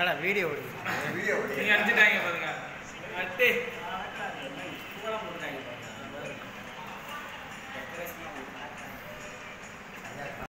ஏடா video video நீங்க அடிச்சுட்டாங்க பாருங்க. அட்டே